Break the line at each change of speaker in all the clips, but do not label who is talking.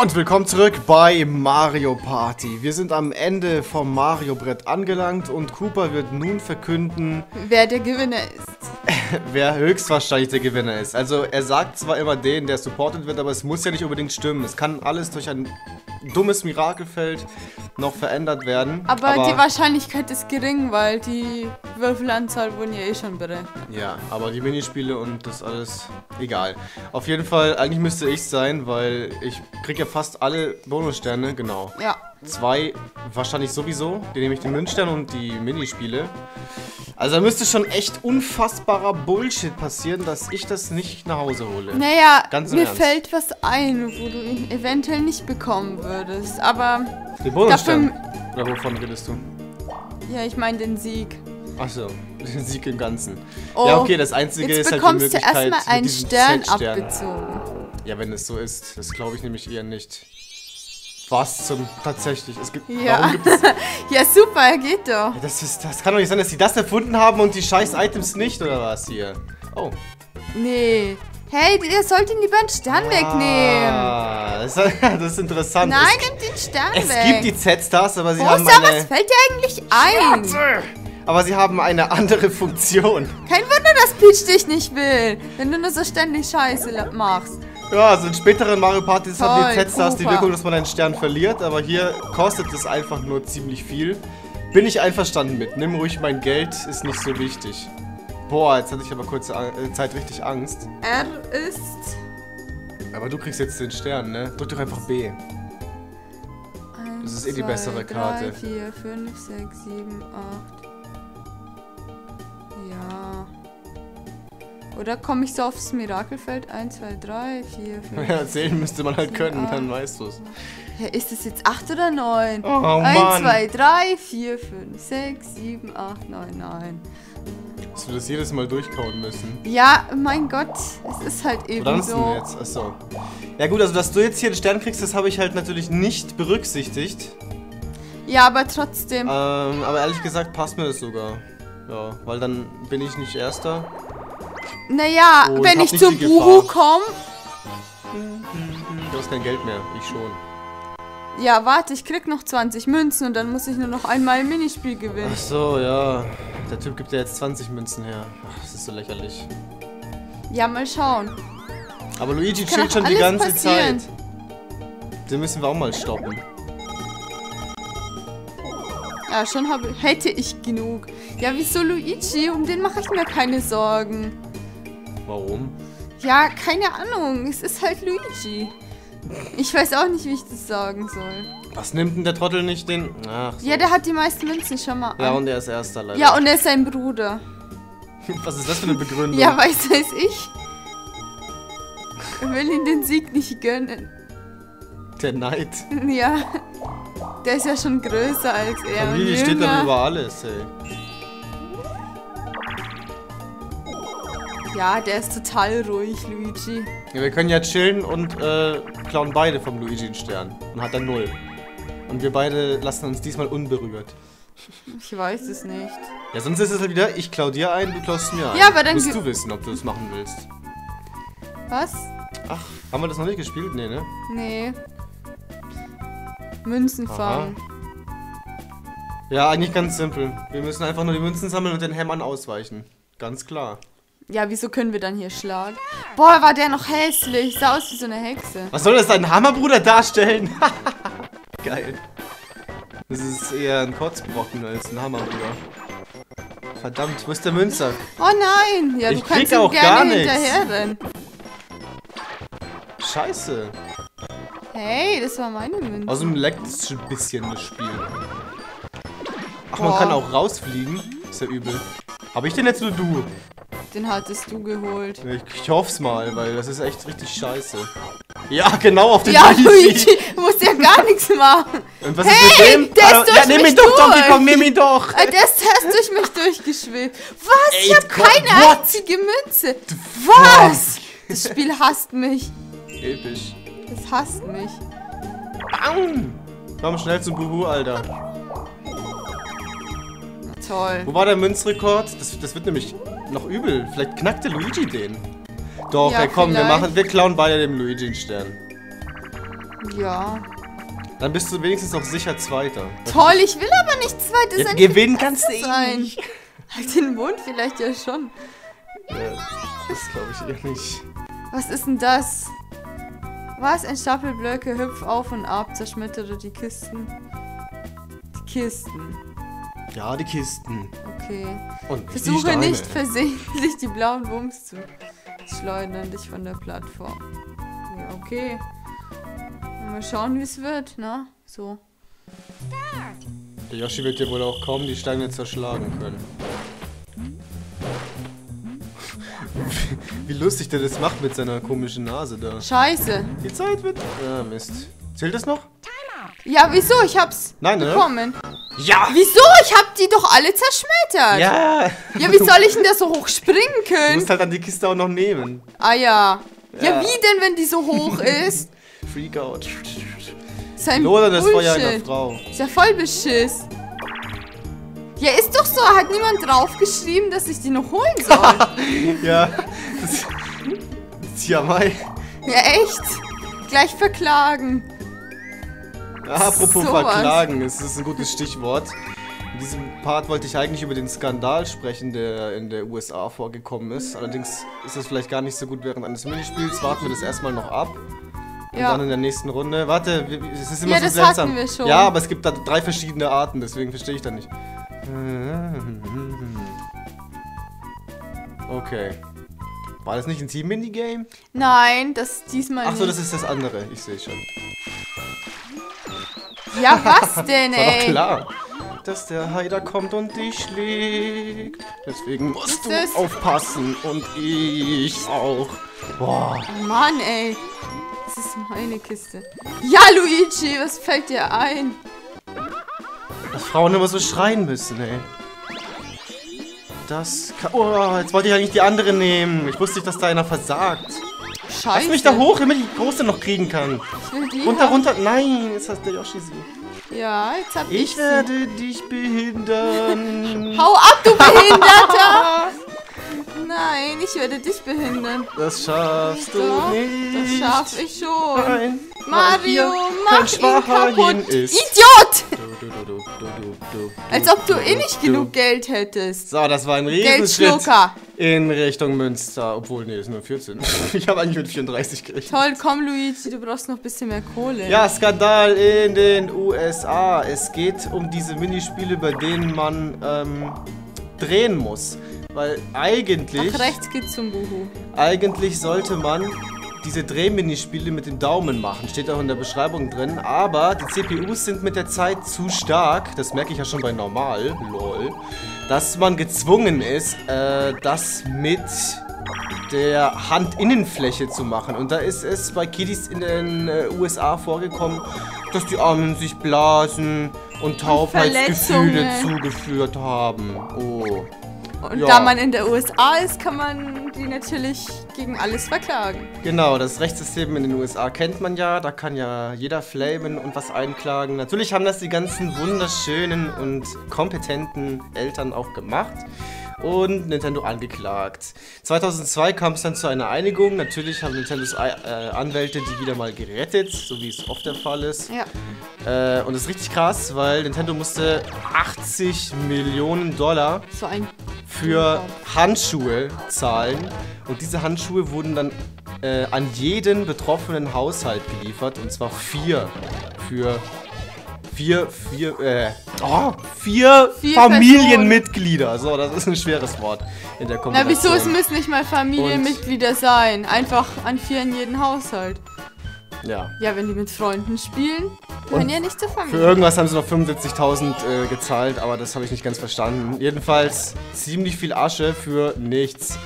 Und willkommen zurück bei Mario Party. Wir sind am Ende vom Mario-Brett angelangt und Cooper wird nun verkünden,
wer der Gewinner ist.
wer höchstwahrscheinlich der Gewinner ist. Also er sagt zwar immer den, der supported wird, aber es muss ja nicht unbedingt stimmen. Es kann alles durch ein dummes Mirakelfeld noch verändert werden.
Aber, aber die Wahrscheinlichkeit ist gering, weil die Würfelanzahl wurden ja eh schon berechnet.
Ja, aber die Minispiele und das alles, egal. Auf jeden Fall, eigentlich müsste ich sein, weil ich kriege ja fast alle Bonussterne, genau.
Ja.
Zwei wahrscheinlich sowieso, die nehme ich den Münzstern und die Minispiele. Also da müsste schon echt unfassbarer Bullshit passieren, dass ich das nicht nach Hause hole.
Naja, Ganz mir Ernst. fällt was ein, wo du ihn eventuell nicht bekommen würdest, aber...
Den Bonusstern? Oder wovon redest du?
Ja, ich meine den Sieg.
Achso, den Sieg im Ganzen. Oh, ja, okay, das Einzige ist halt die Möglichkeit...
Jetzt bekommst du erstmal einen Stern abgezogen.
Ja, wenn es so ist. Das glaube ich nämlich eher nicht. Was zum tatsächlich? Es gibt,
ja. Gibt es, ja, super, geht doch. Ja,
das, ist, das kann doch nicht sein, dass sie das erfunden haben und die scheiß Items nicht, oder was hier? Oh.
Nee. Hey, ihr sollt ihn lieber einen Stern ah, wegnehmen.
Das, das ist interessant.
Nein, nimmt den Stern
es
weg.
Es gibt die Z-Stars, aber sie
Rosa,
haben eine...
was fällt dir eigentlich ein?
Schwarze. Aber sie haben eine andere Funktion.
Kein Wunder, dass Peach dich nicht will, wenn du nur so ständig Scheiße machst.
Ja, also in späteren Mario Partys haben die Z-Stars die Wirkung, dass man einen Stern verliert, aber hier kostet es einfach nur ziemlich viel. Bin ich einverstanden mit. Nimm ruhig mein Geld, ist nicht so wichtig. Boah, jetzt hatte ich aber kurze äh, Zeit richtig Angst.
R ist...
Aber du kriegst jetzt den Stern, ne? Drück doch einfach B. Das ist eh die bessere Karte.
3, 4, 5, 6, 7, 8. Ja. Oder komme ich so aufs Mirakelfeld? 1, 2, 3, 4, 5.
Ja, zählen müsste man halt können, 8. dann weißt du es.
Ja, ist es jetzt 8 oder 9?
Oh, 1, Mann.
2, 3, 4, 5, 6, 7, 8, 9, 9.
Dass wir das jedes Mal durchkauen müssen.
Ja, mein Gott, es ist halt eben Oder so.
Denn jetzt? Achso. Ja gut, also dass du jetzt hier den Stern kriegst, das habe ich halt natürlich nicht berücksichtigt.
Ja, aber trotzdem.
Ähm, aber ehrlich gesagt passt mir das sogar. Ja, weil dann bin ich nicht Erster.
Naja, oh, wenn ich, ich zum Buru komme...
Du hast kein Geld mehr, ich schon.
Ja, warte, ich krieg noch 20 Münzen und dann muss ich nur noch einmal ein Minispiel gewinnen.
Ach so, ja. Der Typ gibt ja jetzt 20 Münzen her. Ach, das ist so lächerlich.
Ja, mal schauen.
Aber Luigi chillt schon die ganze passieren. Zeit. Den müssen wir auch mal stoppen.
Ja, schon habe, hätte ich genug. Ja, wieso Luigi? Um den mache ich mir keine Sorgen.
Warum?
Ja, keine Ahnung. Es ist halt Luigi. Ich weiß auch nicht, wie ich das sagen soll.
Was nimmt denn der Trottel nicht den... Ach so.
Ja, der hat die meisten Münzen schon mal
Ja, und er ist Erster leider.
Ja, und er ist sein Bruder.
Was ist das für eine Begründung?
Ja, weiß weiß ich. Ich will ihm den Sieg nicht gönnen.
Der Neid.
Ja. Der ist ja schon größer als er.
Familie steht dann über alles, ey.
Ja, der ist total ruhig, Luigi.
Ja, wir können ja chillen und äh, klauen beide vom Luigi einen Stern. Und hat dann null. Und wir beide lassen uns diesmal unberührt.
Ich weiß es nicht.
Ja, sonst ist es halt wieder, ich klau dir ein, du klaust mir ein.
Ja, aber dann...
Musst du wissen, ob du das machen willst.
Was?
Ach, haben wir das noch nicht gespielt? Nee, ne?
Nee. Münzen fangen.
Ja, eigentlich ganz simpel. Wir müssen einfach nur die Münzen sammeln und den Hämmern ausweichen. Ganz klar.
Ja, wieso können wir dann hier schlagen? Boah, war der noch hässlich. Sah aus wie so eine Hexe.
Was soll das, ein Hammerbruder darstellen? Geil. Das ist eher ein Kotzbrocken als ein Hammerbruder. Verdammt, wo ist der Münzer?
Oh nein! Ja,
ich
du kannst
auch
gerne
gar
hinterherrennen.
Scheiße.
Hey, das war meine Münze.
Außerdem leckt es schon ein bisschen, das Spiel. Ach, Boah. man kann auch rausfliegen. Ist ja übel. Habe ich den jetzt nur du?
Den hattest du geholt.
Ich, ich hoff's mal, weil das ist echt richtig scheiße. Ja, genau auf den
Ja, Luigi, du musst ja gar nichts machen.
Und was
hey,
ist mit dem?
Der ist also, durch ja,
nimm
mich
doch,
durch.
Donkey Kong, nimm ihn doch.
Äh, der ist erst durch mich durchgeschwebt. Was?
Ey,
ich hab keine
what?
einzige Münze. Was? Das Spiel hasst mich.
Episch.
Das hasst mich.
Bam! Komm schnell zum Buhu, Alter.
Na toll.
Wo war der Münzrekord? Das, das wird nämlich noch übel. Vielleicht knackte Luigi den. Doch, ja, ey, komm, wir machen, wir klauen beide dem Luigi einen Stern.
Ja.
Dann bist du wenigstens noch sicher Zweiter.
Toll, ich will aber nicht Zweites
Ja,
sein.
gewinnen kannst du eh nicht.
Halt den Mund vielleicht ja schon.
Ja, das glaube ich eher nicht.
Was ist denn das? Was? Ein Stapel Blöcke, hüpf auf und ab, zerschmettere die Kisten. Die Kisten.
Ja, die Kisten.
Okay.
Und nicht
Versuche nicht versehentlich die blauen Wumms zu schleudern dich von der Plattform. Ja, okay. Mal schauen, wie es wird, ne? So.
Der Yoshi wird ja wohl auch kaum die Steine zerschlagen können. Wie lustig der das macht mit seiner komischen Nase da.
Scheiße.
Die Zeit wird... Ah, Mist. Zählt das noch?
Ja, wieso? Ich hab's
Nein, ne?
bekommen.
Ja!
Wieso? Ich hab die doch alle zerschmettert.
Ja!
Ja, wie soll ich denn da so hoch springen
Du
können?
musst halt dann die Kiste auch noch nehmen.
Ah ja. Ja,
Ja.
wie denn, wenn die so hoch ist?
Freak out.
Sein
Oder das Feuer einer
Bullshit.
Frau.
Ist ja voll Beschiss. Ja, ist doch so. Hat niemand draufgeschrieben, dass ich die noch holen soll?
Ja. Das, das ja, Mai.
ja, echt? Gleich verklagen.
Ah, apropos
Sowas.
verklagen, das ist ein gutes Stichwort. In diesem Part wollte ich eigentlich über den Skandal sprechen, der in der USA vorgekommen ist. Allerdings ist das vielleicht gar nicht so gut während eines Minispiels. Warten wir das erstmal noch ab. Und
Ja.
dann in der nächsten Runde. Warte, es ist immer
Ja,
so
das
seltsam.
hatten wir schon.
Ja, aber es gibt da drei verschiedene Arten, deswegen verstehe ich da nicht. Okay. War das nicht ein Team-Minigame?
Nein, das diesmal
Achso,
nicht.
das ist das andere. Ich sehe schon.
Ja, was denn,
War doch
ey?
klar, dass der Heider kommt und dich schlägt. Deswegen musst du
es?
aufpassen und ich auch. Boah.
Oh Mann, ey. Das ist meine Kiste. Ja, Luigi, was fällt dir ein?
Dass Frauen immer so schreien müssen, ey. Das kann... Oh, jetzt wollte ich eigentlich die andere nehmen. Ich wusste nicht, dass da einer versagt.
Scheiße.
Lass mich da hoch, damit ich die große noch kriegen kann.
Ich will die
Runter,
haben.
runter. Nein, jetzt hat der Yoshi sie.
Ja, jetzt hab ich,
Ich
sie.
werde dich behindern.
Hau ab, du Behinderter! Nein, ich werde dich behindern.
Das schaffst du
Doch,
nicht.
das schaff ich schon.
Nein.
Mario, mach
kein
ihn kaputt.
ist.
Idiot!
Du, du, du, du, du,
Als ob du
du,
eh nicht genug Geld hättest.
So, das war ein Riesenschritt in Richtung Münster. Obwohl, nee, ist nur 14. Ich habe eigentlich mit 34 gerechnet.
Toll, komm, Luigi, du brauchst noch ein bisschen mehr Kohle.
Ja, Skandal in den USA. Es geht um diese Minispiele, bei denen man ähm, drehen muss. Weil eigentlich,
Nach rechts geht's zum Buhu.
eigentlich sollte man diese Drehminispiele mit dem Daumen machen. Steht auch in der Beschreibung drin. Aber die CPUs sind mit der Zeit zu stark. Das merke ich ja schon bei normal. Lol. Dass man gezwungen ist, äh, das mit der Handinnenfläche zu machen. Und da ist es bei Kiddies in den äh, USA vorgekommen, dass die Armen sich Blasen und Taubheitsgefühle zugeführt haben. Oh.
Und
Ja.
da man in der USA ist, kann man die natürlich gegen alles verklagen.
Genau, das Rechtssystem in den USA kennt man ja. Da kann ja jeder flamen und was einklagen. Natürlich haben das die ganzen wunderschönen und kompetenten Eltern auch gemacht. Und Nintendo angeklagt. 2002 kam es dann zu einer Einigung. Natürlich haben Nintendos äh, Anwälte die wieder mal gerettet, so wie es oft der Fall ist.
Ja.
Äh, und das ist richtig krass, weil Nintendo musste 80 Millionen Dollar
So ein.
Für Handschuhe zahlen. Und diese Handschuhe wurden dann äh, an jeden betroffenen Haushalt geliefert. Und zwar vier. Für vier, vier, äh, oh, vier,
Vier
Familienmitglieder. So, das ist ein schweres Wort in der
Na,
Kombination.
wieso? Es müssen nicht mal Familienmitglieder sein. Einfach an vier in jedem Haushalt.
Ja.
Ja, wenn die mit Freunden spielen, gehören ja nicht zur
Für
Familie.
irgendwas haben sie noch 75.000 äh, gezahlt, aber das habe ich nicht ganz verstanden. Jedenfalls ziemlich viel Asche für nichts.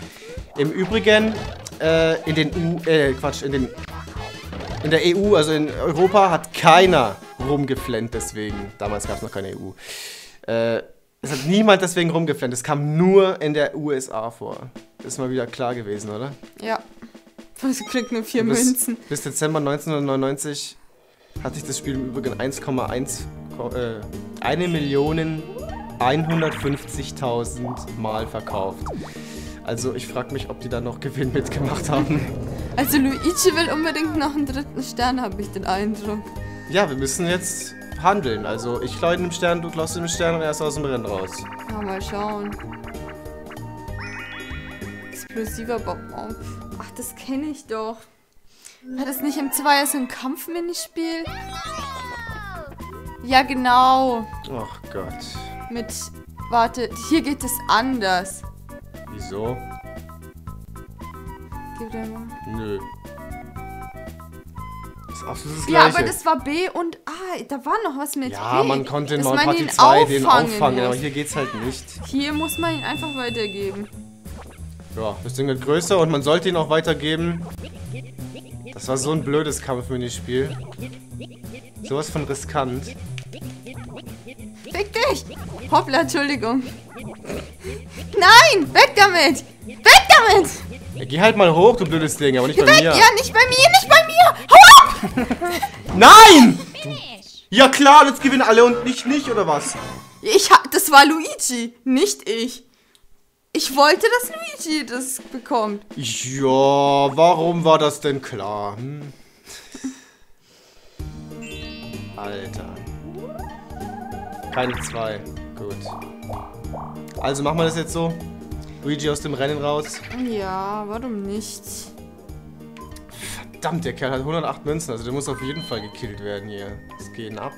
Im Übrigen, äh, in den U, äh, Quatsch, in den, in der EU, also in Europa, hat keiner rumgeflennt deswegen. Damals gab es noch keine EU. Äh, es hat niemand deswegen rumgeflennt. Es kam nur in der USA vor. Das ist mal wieder klar gewesen, oder?
Ja. Was kriegt nur vier
bis,
Münzen?
bis Dezember 1999 hat sich das Spiel im Übrigen 1,1 ko- äh, eine Million 150.000 Mal verkauft. Also ich frage mich, ob die da noch Gewinn mitgemacht haben.
Also Luigi will unbedingt noch einen dritten Stern, habe ich den Eindruck.
Ja, wir müssen jetzt handeln. Also ich klaue den Stern, du klaust den Stern und er ist aus dem Rennen raus.
Ja, mal schauen. Explosiver Bonbon. Ach, das kenne ich doch. War das nicht im Zweier so ein Kampfminispiel? Ja, genau.
Ach Gott.
Mit, warte, hier geht es anders.
Wieso?
Gib dir mal.
Nö. Das ist absolut das
Ja,
Gleiche.
aber das war B und A. Da war noch was mit
ja,
B.
man konnte in Party
ihn
2 den auffangen,
muss.
aber hier geht's halt nicht.
Hier muss man ihn einfach weitergeben.
Ja, das Ding wird größer und man sollte ihn auch weitergeben. Das war so ein blödes Kampfminispiel. Sowas von riskant.
Fick dich! Hoppla, Entschuldigung. Nein! Weg damit! Weg damit!
Ja, geh halt mal hoch, du blödes Ding, aber nicht bei
Weg!
mir.
Ja, nicht bei mir, nicht bei mir! Hau ab!
Nein! Ja klar, jetzt gewinnen alle und nicht nicht, oder was?
Ich ha das war Luigi, nicht ich. Ich wollte, dass Luigi das bekommt.
Ja, warum war das denn klar? Hm? Alter. Keine zwei. Gut. Also machen wir das jetzt so. Luigi aus dem Rennen raus.
Ja, warum nicht?
Verdammt, der Kerl hat 108 Münzen, also der muss auf jeden Fall gekillt werden hier. Was geht denn ab?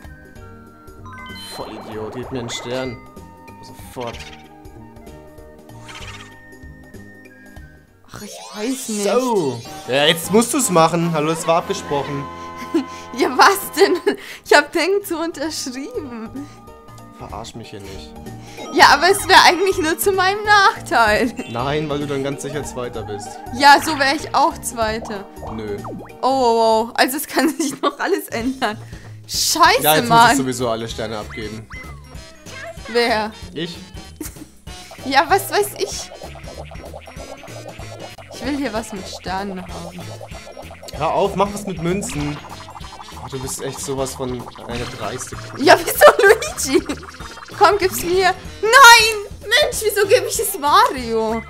Vollidiot, gib mir einen Stern. Sofort.
Ach, ich weiß nicht.
So. Ja, jetzt musst du es machen. Hallo, es war abgesprochen.
Ja, was denn? Ich hab den zu unterschrieben.
Verarsch mich hier nicht.
Ja, aber es wäre eigentlich nur zu meinem Nachteil.
Nein, weil du dann ganz sicher Zweiter bist.
Ja, so wäre ich auch Zweiter.
Nö.
Oh, oh, oh. Also es kann sich noch alles ändern. Scheiße,
Ja, jetzt muss ich
Mann.
sowieso alle Sterne abgeben.
Wer?
Ich?
Ja, was weiß ich? Ich will hier was mit Sternen haben.
Hör auf, mach was mit Münzen. Ach, du bist echt sowas von eine dreiste Kuh.
Ja, wieso Luigi? Komm, gib's mir. Nein! Mensch, wieso gebe ich es Mario?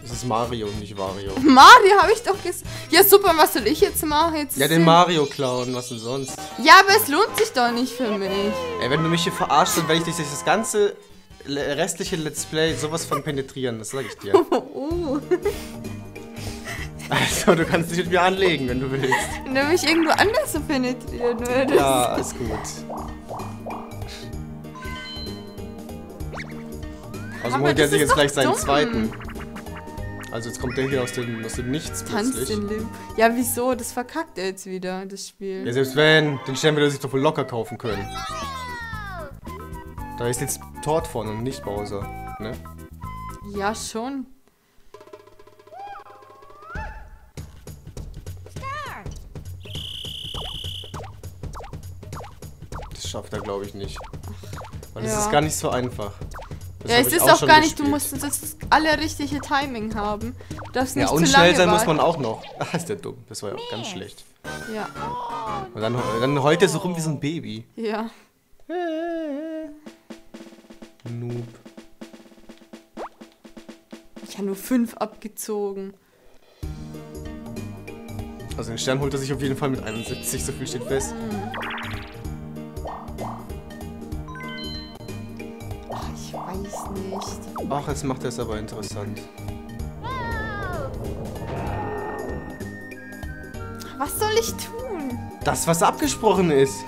Das ist Mario und nicht Wario.
Mario habe ich doch gesagt. Ja, super, was soll ich jetzt machen? Jetzt
Ja, den Mario klauen, was denn sonst?
Ja, aber es lohnt sich doch nicht für mich.
Ey, wenn du mich hier verarschst, dann werde ich dich durch das ganze restliche Let's Play sowas von penetrieren, das sag ich dir.
Oh,
Also, du kannst dich mit mir anlegen, wenn du willst.
wenn du mich irgendwo anders so penetrieren würdest.
Ja, ist gut. Also holt er
das
sich jetzt gleich seinen
dumm.
zweiten. Also jetzt kommt der hier aus dem, aus dem Nichts
Tanz
plötzlich.
den Lim. Ja, wieso? Das verkackt er jetzt wieder, das Spiel.
Ja, selbst wenn, den Stern würde er sich doch wohl locker kaufen können. Da ist jetzt Tort vorne und nicht Bowser, ne?
Ja, schon.
Das schafft er, glaube ich, nicht. Weil das
Ja.
ist gar nicht so einfach. Das
ja, es ist auch
schon
gar nicht, du
gespielt.
musst das alle richtige Timing haben. Du darfst nicht
Ja, und
zu lange
schnell sein muss
warten.
man auch noch. Ah, ist der dumm. Das war ja auch ganz schlecht.
Ja,
Und dann, dann heult er so rum wie so ein Baby.
ja. Ich habe nur fünf abgezogen.
Also den Stern holt er sich auf jeden Fall mit 71, so viel steht fest.
Ach, ich weiß nicht.
Ach, jetzt macht er es aber interessant.
Was soll ich tun?
Das, was abgesprochen ist.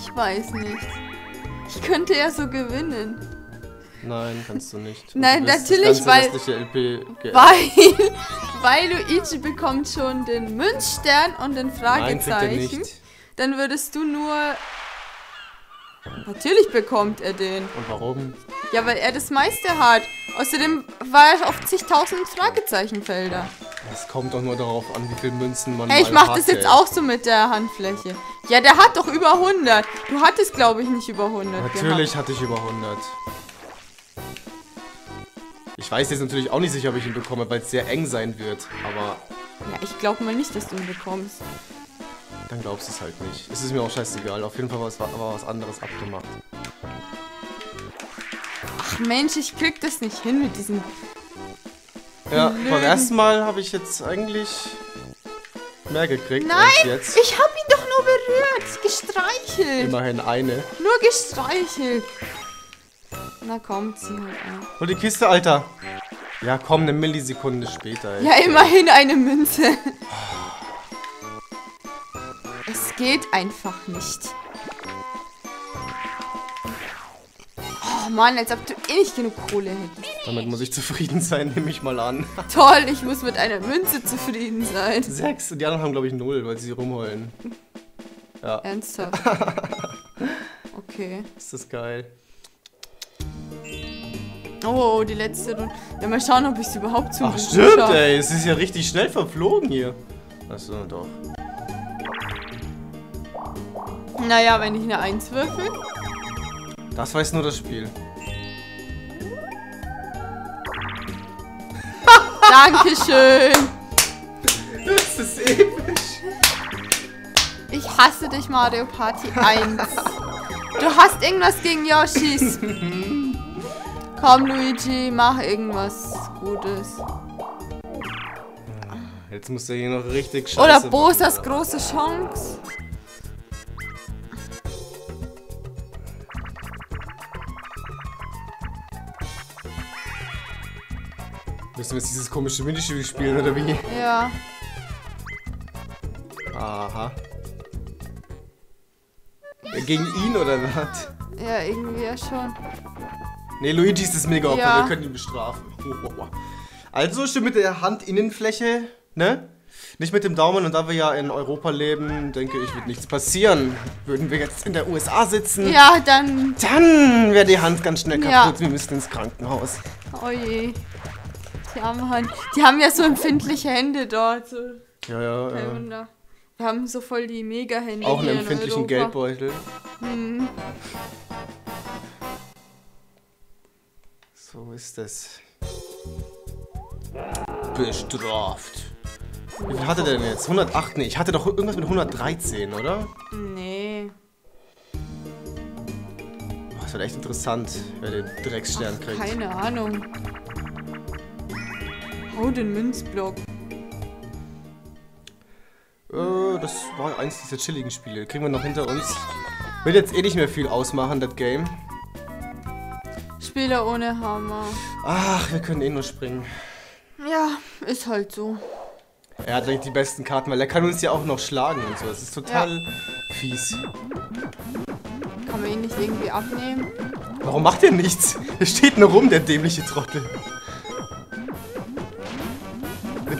Ich weiß nicht. Könnte ja so gewinnen.
Nein, kannst du nicht.
Nein,
Du
natürlich,
das
weil- Weil, weil Luigi bekommt schon den Münzstern und den
Nein, er
Fragezeichen.
nicht.
Dann würdest du nur... Natürlich bekommt er den.
Und warum?
Ja, weil er das meiste hat. Außerdem war er auf zigtausend Fragezeichenfelder.
Es kommt doch nur darauf an, wie viele Münzen man
Hey, ich mach das
hatte.
jetzt auch so mit der Handfläche. Ja, der hat doch über 100. Du hattest, glaube ich, nicht über 100
Natürlich hatte ich über 100. Ich weiß jetzt natürlich auch nicht sicher, ob ich ihn bekomme, weil es sehr eng sein wird. Aber
Gehabt. Ja, ich glaube mal nicht, dass du ihn bekommst.
dann glaubst du es halt nicht. Es ist mir auch scheißegal. Auf jeden Fall war es war was anderes abgemacht.
Ach Mensch, ich krieg das nicht hin mit diesem...
Ja,
Blöden.
beim ersten Mal habe ich jetzt eigentlich mehr gekriegt
Nein,
als jetzt.
ich hab ihn doch nur gestreichelt.
Immerhin eine.
Nur gestreichelt. Na kommt sie halt an.
Hol die Kiste, Alter. Ja, komm, eine Millisekunde später. Ey.
Ja, immerhin eine Münze. Es geht einfach nicht. Oh Mann, als ob du eh nicht genug Kohle hättest.
Damit muss ich zufrieden sein, nehme ich mal an.
Toll, ich muss mit einer Münze zufrieden sein.
Sechs. Und die anderen haben, glaube ich, null, weil sie rumheulen. Ja,
Ernsthaft. Okay.
ist das geil.
Oh, die letzte Runde. Ja, mal schauen, ob ich es überhaupt zum
Ach, stimmt, ey. Es ist ja richtig schnell verflogen hier. Achso, doch.
Naja, wenn ich eine Eins würfel.
Das weiß nur das Spiel.
Dankeschön.
Das ist episch.
Hasse dich, Mario Party 1. Du hast irgendwas gegen Yoshis. Komm, Luigi, mach irgendwas Gutes.
Jetzt muss er hier noch richtig scheiße
Oder
machen,
Bosas
Alter.
große Chance.
Müssen wir jetzt dieses komische Minispiel spielen, oder wie?
Ja.
Aha. Ja, Gegen ihn oder was?
Ja, irgendwie ja schon.
Ne, Luigi ist das Mega-Opfer,
Ja.
wir können ihn bestrafen. Also stimmt mit der Handinnenfläche, ne? Nicht mit dem Daumen und da wir ja in Europa leben, denke ich, wird nichts passieren. Würden wir jetzt in der USA sitzen,
Ja, dann.
dann wäre die Hand ganz schnell
Ja.
kaputt, wir müssten ins Krankenhaus.
Oh je. Die arme Hand. Die haben ja so empfindliche Hände dort. So.
Ja, ja, ja.
Wir haben so voll die Mega-Hände.
Auch einen empfindlichen. Geldbeutel.
Hm.
So ist es. Bestraft. Wie viel hatte der denn jetzt? 108? Nee, ich hatte doch irgendwas mit 113, oder?
Nee.
Boah, das wird echt interessant, wer den Drecksstern kriegt.
Keine Ahnung. Hau den Münzblock.
Äh, das war eins dieser chilligen Spiele. Kriegen wir noch hinter uns. Wird jetzt eh nicht mehr viel ausmachen, das Game.
Spieler ohne Hammer.
Ach, wir können eh nur springen.
Ja, ist halt so.
Er hat eigentlich die besten Karten, weil er kann uns ja auch noch schlagen und so. Das ist total fies.
Kann man ihn nicht irgendwie abnehmen?
Warum macht er nichts? Er steht nur rum, der dämliche Trottel.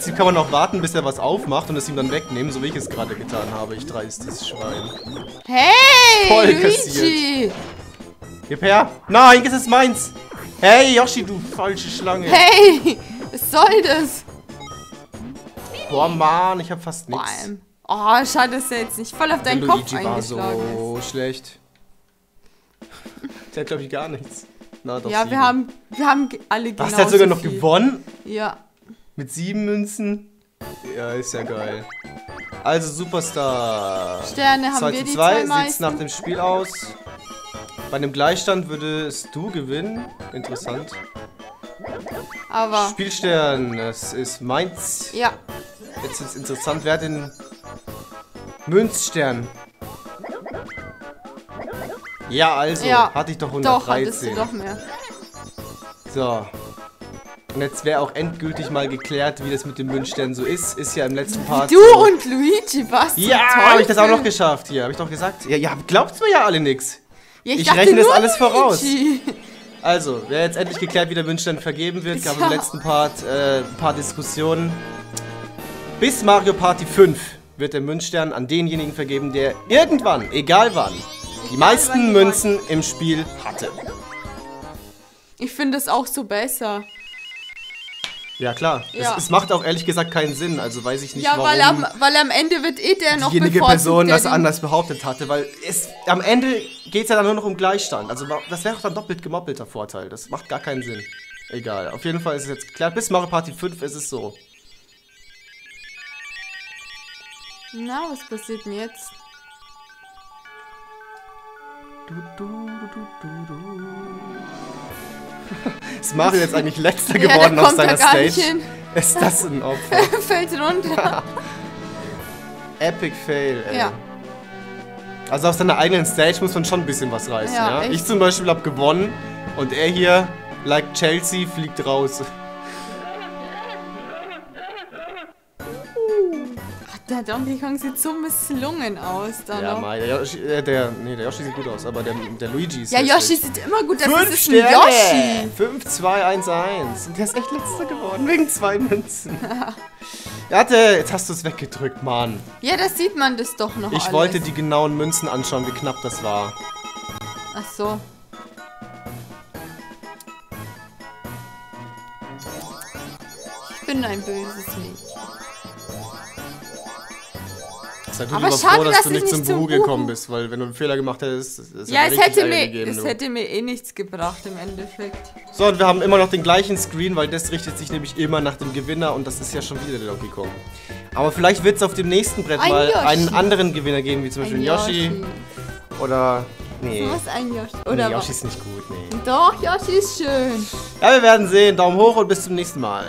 Prinzip kann man auch warten, bis er was aufmacht und es ihm dann wegnehmen, so wie ich es gerade getan habe. Ich dreistes Schwein.
Hey,
Voll
Luigi!
Gib her! Nein, das ist meins! Hey, Yoshi, du falsche Schlange!
Hey, was soll das?
Boah, Mann, ich hab fast nichts.
Oh, schade, dass er jetzt nicht voll auf
Der
deinen Kopf
Luigi war
eingeschlagen
so schlecht. Der hat, glaube ich, gar nichts. Na, doch
ist. Ja,
sieben.
wir haben, wir haben alle genau
Was, der hat sogar noch
viel.
gewonnen?
Ja.
Mit sieben Münzen? Ja, ist ja geil. Also, Superstar.
Sterne haben
2
wir
zu
die
2
zwei
sieht's nach dem Spiel aus. Bei einem Gleichstand würdest du gewinnen. Interessant.
Aber,
Spielstern, das ist meins.
ja.
Jetzt ist interessant, wer hat den Münzstern? Ja, also,
Ja.
hatte ich doch
Doch, hattest
113.
du doch mehr.
So. Und jetzt wäre auch endgültig mal geklärt, wie das mit dem Münzstern so ist. Ist ja im letzten Part.
Du
so.
und Luigi, was?
Ja, habe ich das auch noch geschafft hier. Habe ich doch gesagt. Ja, ja, glaubt mir ja alle nix.
Ja,
ich
dachte
rechne das alles voraus.
Luigi.
Also, wer jetzt endlich geklärt, wie der Münzstern vergeben wird, gab
Ja.
im letzten Part äh, ein paar Diskussionen. Bis Mario Party 5 wird der Münzstern an denjenigen vergeben, der irgendwann, egal wann, die meisten Münzen im Spiel hatte.
Ich finde es auch so besser.
Ja, klar.
Ja.
Es, es macht auch ehrlich gesagt keinen Sinn. Also weiß ich nicht,
Ja,
warum
weil am, weil am Ende wird eh der noch
diejenige Person das anders behauptet hatte. Weil es am Ende geht es ja dann nur noch um Gleichstand. Also das wäre doch dann doppelt gemoppelter Vorteil. Das macht gar keinen Sinn. Egal. Auf jeden Fall ist es jetzt geklärt. Bis Mario Party 5 ist es so.
Na, was passiert denn jetzt?
Du, du, du, du, du, du. Ist Mario jetzt eigentlich letzter geworden
ja,
auf seiner Stage? Ist das ein Opfer?
Fällt runter.
Epic Fail, ey.
Ja.
Also auf seiner eigenen Stage muss man schon ein bisschen was reißen, ja?
Ja.
Ich zum Beispiel habe gewonnen und er hier, like Chelsea, fliegt raus.
Der Donkey Kong sieht so misslungen aus da
Ja,
noch.
mal, der Yoshi, äh, der, nee, der Yoshi sieht gut aus, aber der, der Luigi ist
Ja. Yoshi sieht immer gut aus. Das
Fünf
ist ein Yoshi.
5, 2, 1, 1. Und der ist echt letzter geworden, wegen zwei Münzen. Warte, jetzt hast du es weggedrückt, Mann.
Ja, da sieht man das doch noch
Ich
alles.
wollte die genauen Münzen anschauen, wie knapp das war.
Ach so. Ich bin ein böses Mädchen.
Sei du
Aber
lieber
schade,
froh, dass
dass
du
ich
nicht zum Buhu gekommen bist, weil wenn du einen Fehler gemacht hättest, es
Ja, es
richtig
hätte, mir,
gegeben,
es
du.
hätte mir eh nichts gebracht im Endeffekt.
So, und wir haben immer noch den gleichen Screen, weil das richtet sich nämlich immer nach dem Gewinner und das ist ja schon wieder der Donkey Kong. Aber vielleicht wird es auf dem nächsten Brett
Ein
mal
Yoshi.
einen anderen Gewinner geben, wie zum Beispiel
Ein
Yoshi. Oder. Nee.
Was ein Yoshi? Oder
nee? Yoshi ist nicht gut, nee.
Doch, Yoshi ist schön.
Ja, wir werden sehen. Daumen hoch und bis zum nächsten Mal.